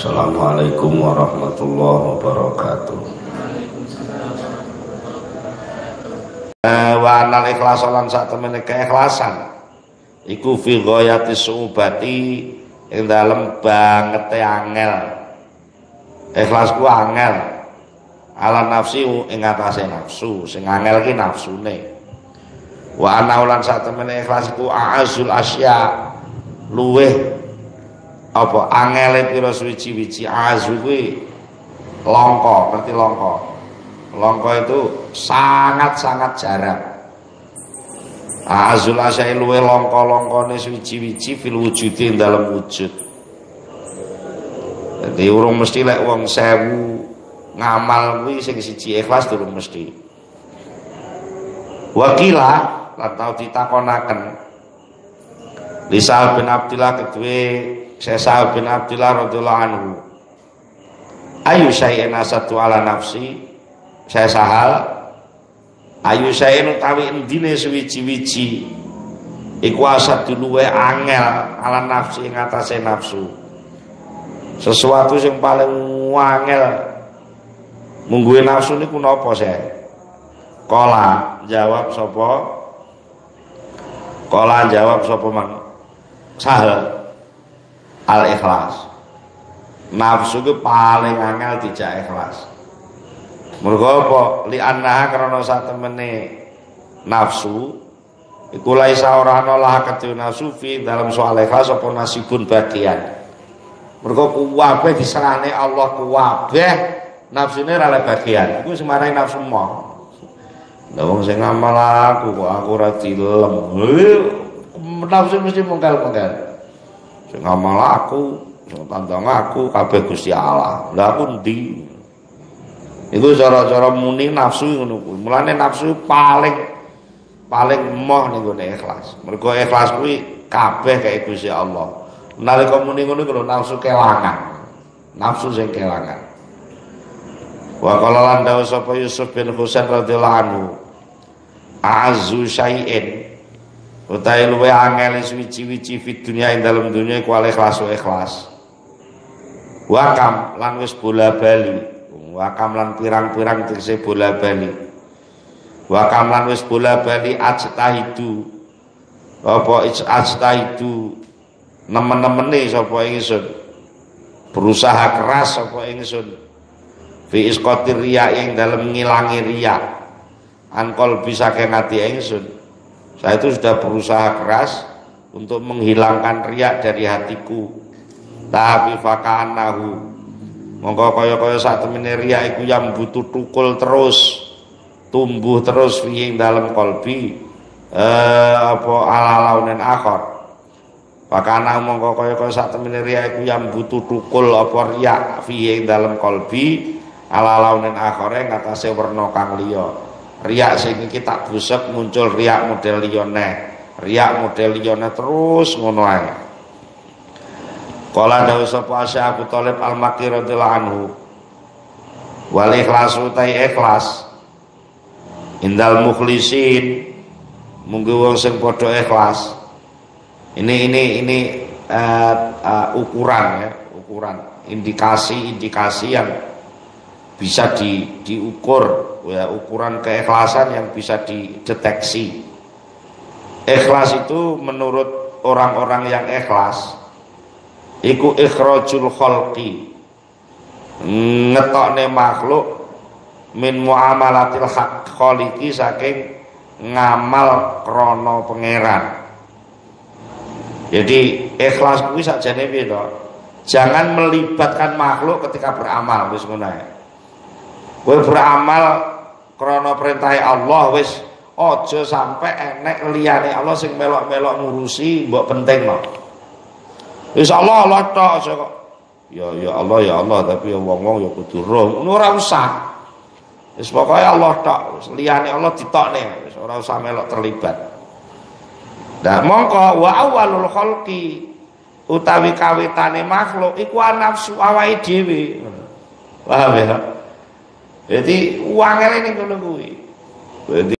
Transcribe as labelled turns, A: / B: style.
A: Assalamualaikum warahmatullahi wabarakatuh.
B: Eh, wa anal ikhlas lan sak temene keikhlasan iku fi ghayati suubati ing dalem bangete angel. Ikhlas ku angel. Ala nafsi ing atase nafsu, sing angel ki nafsune. Wa ana lan sak temene ikhlas iku aazul asya luweh apa angele pira suwi-wiji azu kuwi longko ngerti longko? Longko itu sangat-sangat jarang. Azul asai luwe longko-longkone suwi-wiji fil wujudi dalam wujud. Jadi urung mesti lek wong sewu ngamal kuwi sing siji ikhlas durung mesti. Wakila lan tau ditakonaken Lisal bin Abdillah kedue Sa'ad bin Abdullah radhiyallahu anhu. Ayu syai'in asatu ala nafsi? Saya sahal. Ayu syai'in utawi endine suwiji-wiji iku asatu luwe angel ala nafsi ing atase nafsu. Sesuatu yang paling angel mungguhe nafsu niku napa saya? Kola jawab sapa? Kola jawab sapa mang? Sahal al ikhlas nafsu itu paling angel tidak ikhlas. Mergo apa? Li krana satemene nafsu iku laisa ora ana lah nafsu fi dalam soal ikhlas apa nasibun bagian. Mergo kuwabe diserahne Allah kuwabe nafsune ora bagian. Iku semarahe nafsu mo Lah wong sing ngamal aku kok aku ora dilem. Nafsu mesti mungkal-mungkal sing ngamal aku sing tandang aku kabeh Gusti Allah. Lha aku ndi iku cara-cara muni nafsu ngono kuwi. Mulane nafsu paling paling moh ning gone ikhlas. Mergo ikhlas kuwi kabeh kaya Gusti Allah. Nalika muni ngono kuwi nafsu kelangan. Nafsu sing kelangan. Wa qala lan dawu sapa Yusuf bin Husain radhiyallahu anhu a'azzu syai'in Utai luwe angel suwi-wici fit dunia ing dalam dunia iku ikhlas ikhlas. Wakam lan wis bola bali. Wakam lan pirang-pirang tegese bola bali. Wakam lan wis bola bali ajtahidu. Apa ajtahidu nemen-nemene sapa ingsun. Berusaha keras sapa ingsun. Fi isqatir riya ing dalem ngilangi riya. Ankol bisa ke ngati ingsun. Saya itu sudah berusaha keras untuk menghilangkan riak dari hatiku. Tapi fakanahu mongko kaya-kaya saat temene riak iku yang butuh tukul terus, tumbuh terus fiing dalam kolbi eh, apa ala launen akhir. Fakana mongko kaya-kaya saat temene riak iku yang butuh tukul apa riak fiing dalam kolbi ala launen akhir ngatasé werna kang liya riak sing iki tak busek muncul riak model liyane riak model liyane terus ngono ae. Kala dawu sapa Asy Abu Al-Makki radhiyallahu anhu. Wal ikhlasu tai ikhlas. Indal mukhlisin. Munggu wong sing padha ikhlas. Ini ini ini uh, uh, ukuran ya ukuran. Indikasi-indikasi yang bisa di, diukur ya ukuran keikhlasan yang bisa dideteksi. Ikhlas itu menurut orang-orang yang ikhlas iku ikhrajul khalqi ngetokne makhluk min muamalatil hak khaliqi saking ngamal krono pangeran. Jadi ikhlas kuwi sakjane piye Jangan melibatkan makhluk ketika beramal wis Kowe beramal krana perintah Allah wis aja sampai enek liyane Allah sing melok-melok ngurusi mbok pentingno. Wis Allah Allah tok kok. Ya ya Allah ya Allah tapi ya wong-wong ya kudu roh. Ngono ora usah. Wis pokoke Allah tok, liyane Allah ditokne, wis ora usah melok terlibat. Nah, mongko wa awalul khalqi utawi kawitane makhluk iku nafsu awake dhewe. Paham ya? Jadi uangnya ini ngono kuwi.